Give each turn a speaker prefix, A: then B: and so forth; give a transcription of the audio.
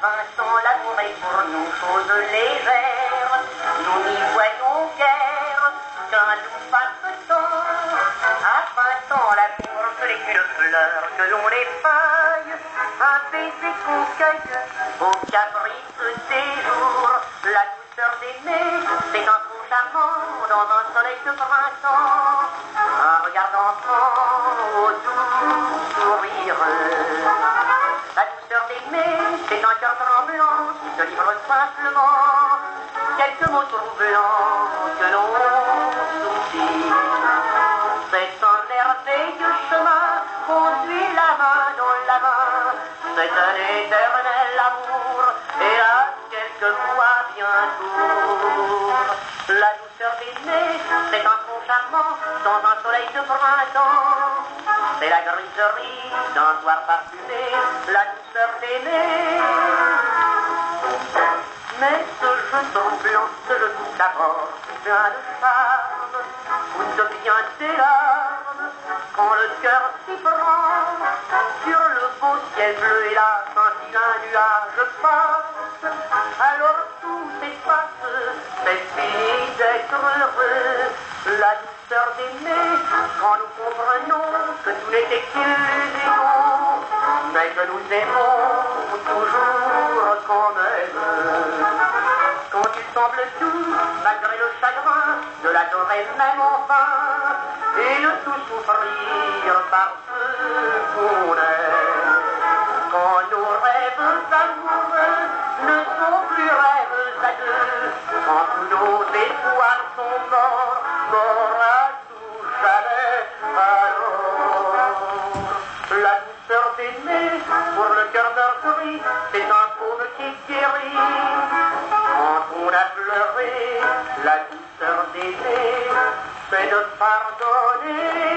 A: Vincent l'amour est pour nous chose légère. Nous n'y voyons guère qu'un doux passe-temps. À Vincent l'amour que les culs fleurs, que l'on les feuille. Un baiser qu'on cueille au caprice des jours. La douceur des nez, c'est un coup charmant dans un soleil de printemps. Un regard d'enfant autour. Se livre simplement. Quelques mots troublants que l'on soupire. C'est un merveilleux chemin, conduit la main dans la main. C'est un éternel amour, et à quelquefois bientôt. La douceur d'aimer, c'est un son charmant dans un soleil de printemps. C'est la griserie d'un soir parfumé, la douceur d'aimer. Mais d'abord, plein de où devient des larmes, quand le cœur s'y prend, sur le beau ciel bleu et là, scintille un nuage passe, alors tout s'efface, c'est fini d'être heureux, la douceur d'aimer, quand nous comprenons que tout n'était qu'illusion, mais que nous aimons tout, malgré le chagrin, de l'adorer même enfin, et de tout souffrir par ce qu'on aime. Quand nos rêves amoureux ne sont plus rêves à deux, quand nos espoirs sont morts, morts à tout jamais, alors la douceur d'aimer pour le cœur meurtri, c'est un La douceur d'aimer, c'est de pardonner.